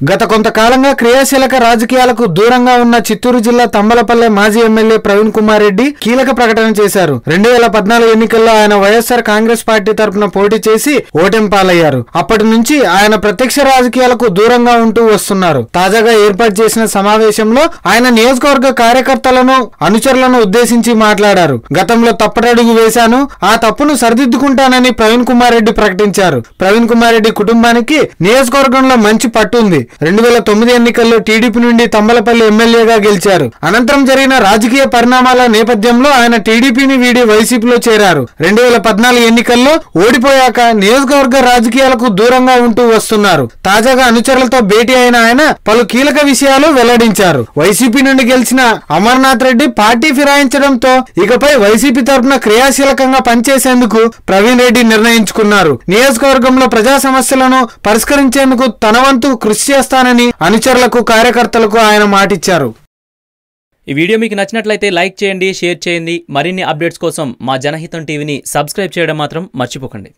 గత కొంతకాలంగా క్రియాశీలక రాజకీయాలకు దూరంగా ఉన్న చిత్తూరు జిల్లా తంబలపల్లె మాజీ ఎమ్మెల్యే ప్రవీణ్ కుమార్ రెడ్డి కీలక ప్రకటన చేశారు. రెండు వేల పద్నాలుగు ఎన్నికల్లో ఆయన వైఎస్ఆర్ కాంగ్రెస్ పార్టీ తరపున పోటీ చేసి ఓటెం పాలయ్యారు. అప్పటి నుంచి ఆయన ప్రత్యక్ష రాజకీయాలకు దూరంగా ఉంటూ వస్తున్నారు. తాజాగా ఏర్పాటు చేసిన సమావేశంలో ఆయన నియోజకవర్గ కార్యకర్తలను అనుచరులను ఉద్దేశించి మాట్లాడారు. గతంలో తప్పటడుగు వేశాను ఆ తప్పును సరిదిద్దుకుంటానని ప్రవీణ్ కుమార్ రెడ్డి ప్రకటించారు. ప్రవీణ్ కుమార్ రెడ్డి కుటుంబానికి నియోజకవర్గంలో మంచి పట్టుంది రెండు వేల తొమ్మిది ఎన్నికల్లో టీడీపీ నుండి తమ్మలపల్లి ఎమ్మెల్యేగా గెలిచారు. అనంతరం జరిగిన రాజకీయ పరిణామాల నేపథ్యంలో ఆయన టీడీపీని వీడి వైసీపీలో చేరారు. రెండు వేల పద్నాలుగు ఎన్నికల్లో ఓడిపోయాక నియోజకవర్గ రాజకీయాలకు దూరంగా ఉంటూ వస్తున్నారు. తాజాగా అనుచరులతో భేటీ అయిన ఆయన పలు కీలక విషయాలు వెల్లడించారు. వైసీపీ నుండి గెలిచిన అమర్నాథ్ రెడ్డి పార్టీ ఫిరాయించడంతో ఇకపై వైసీపీ తరఫున క్రియాశీలకంగా పనిచేసేందుకు ప్రవీణ్ రెడ్డి నిర్ణయించుకున్నారు. నియోజకవర్గంలో ప్రజా సమస్యలను పరిష్కరించేందుకు తన వంతు కృషి చేస్తానని అనుచరులకు కార్యకర్తలకు ఆయన మాటిచ్చారు. ఈ వీడియో మీకు నచ్చినట్లయితే లైక్ చేయండి షేర్ చేయండి. మరిన్ని అప్డేట్స్ కోసం మా జనహితం టీవీని సబ్స్క్రైబ్ చేయడం మాత్రం మర్చిపోకండి.